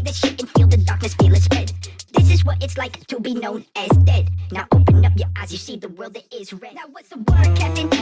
say this shit and feel the darkness, feel it spread. This is what it's like to be known as dead. Now open up your eyes, you see the world that is red. Now what's the word, Captain?